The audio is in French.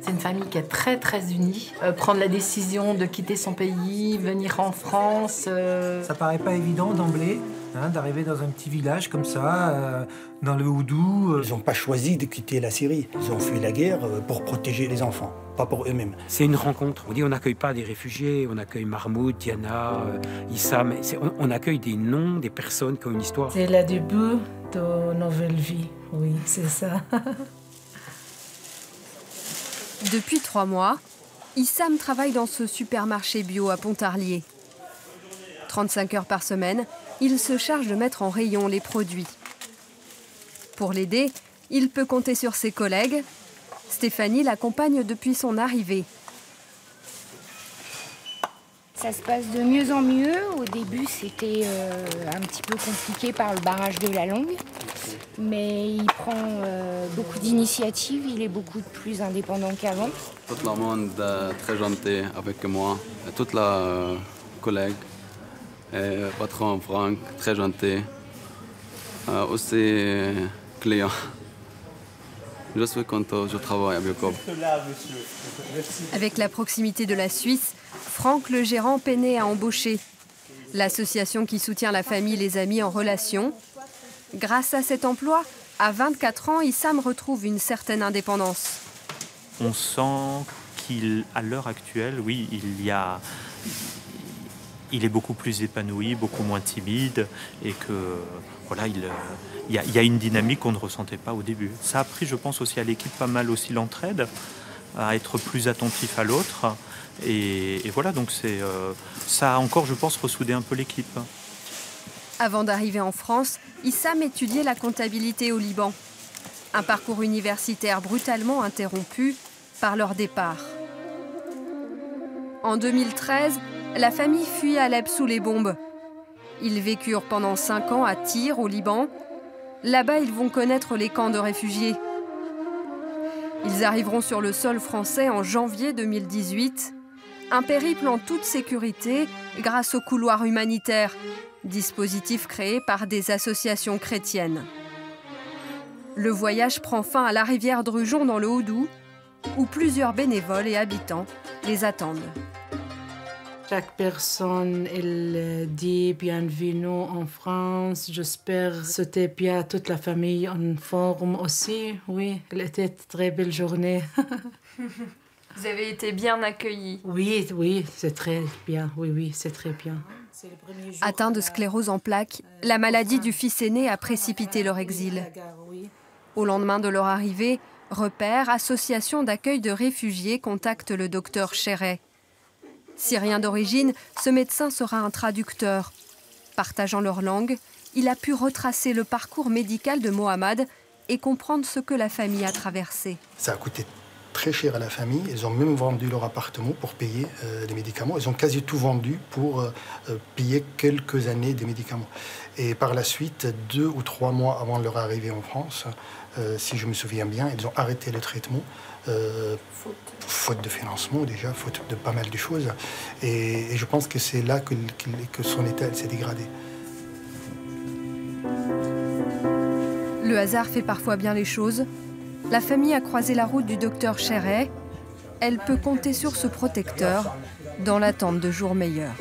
C'est une famille qui est très très unie. Euh, prendre la décision de quitter son pays, venir en France. Euh... Ça paraît pas évident d'emblée hein, d'arriver dans un petit village comme ça, euh, dans le Houdou. Euh. Ils n'ont pas choisi de quitter la Syrie. Ils ont fui la guerre pour protéger les enfants, pas pour eux-mêmes. C'est une rencontre. On dit on n'accueille pas des réfugiés, on accueille Mahmoud, Diana, Issam. On, on accueille des noms, des personnes qui ont une histoire. C'est le début de nouvelle vie. Oui, c'est ça. Depuis trois mois, Issam travaille dans ce supermarché bio à Pontarlier. 35 heures par semaine, il se charge de mettre en rayon les produits. Pour l'aider, il peut compter sur ses collègues. Stéphanie l'accompagne depuis son arrivée. Ça se passe de mieux en mieux. Au début, c'était euh, un petit peu compliqué par le barrage de la Longue. Mais il prend euh, beaucoup d'initiatives, il est beaucoup plus indépendant qu'avant. Tout le monde est très gentil avec moi, toute la euh, collègue, patron Franck, très gentil, euh, aussi client. Je suis content, je travaille à Biocop. Avec la proximité de la Suisse, Franck, le gérant, peinait à embaucher. L'association qui soutient la famille les a mis en relation. Grâce à cet emploi, à 24 ans, Issam retrouve une certaine indépendance. On sent qu'à l'heure actuelle, oui, il y a, il est beaucoup plus épanoui, beaucoup moins timide, et que voilà, il, y a une dynamique qu'on ne ressentait pas au début. Ça a pris, je pense, aussi à l'équipe pas mal aussi l'entraide, à être plus attentif à l'autre, et, et, voilà, donc c'est euh, ça a encore, je pense, ressoudé un peu l'équipe. Avant d'arriver en France, Issam étudiait la comptabilité au Liban. Un parcours universitaire brutalement interrompu par leur départ. En 2013, la famille fuit Alep sous les bombes. Ils vécurent pendant cinq ans à Tyr, au Liban. Là-bas, ils vont connaître les camps de réfugiés. Ils arriveront sur le sol français en janvier 2018. Un périple en toute sécurité grâce au couloir humanitaire, dispositif créé par des associations chrétiennes. Le voyage prend fin à la rivière Drujon dans le Haut-Doubs, où plusieurs bénévoles et habitants les attendent. Chaque personne elle dit bienvenue en France. J'espère que c'était bien toute la famille en forme aussi. Oui, elle était une très belle journée. Vous avez été bien accueillis Oui, oui, c'est très bien. Oui, oui, c'est très bien. Atteint de sclérose en plaques, la maladie du fils aîné a précipité leur exil. Au lendemain de leur arrivée, Repère, association d'accueil de réfugiés, contacte le docteur Chéret. Syrien d'origine, ce médecin sera un traducteur. Partageant leur langue, il a pu retracer le parcours médical de Mohamed et comprendre ce que la famille a traversé. Ça a coûté très cher à la famille. Ils ont même vendu leur appartement pour payer euh, les médicaments. Ils ont quasi tout vendu pour euh, payer quelques années des médicaments. Et par la suite, deux ou trois mois avant leur arrivée en France, euh, si je me souviens bien, ils ont arrêté le traitement. Faute. de financement déjà, faute de pas mal de choses. Et, je pense que c'est là que son état s'est dégradé. Le hasard fait parfois bien les choses. La famille a croisé la route du docteur Chéret. Elle peut compter sur ce protecteur dans l'attente de jours meilleurs.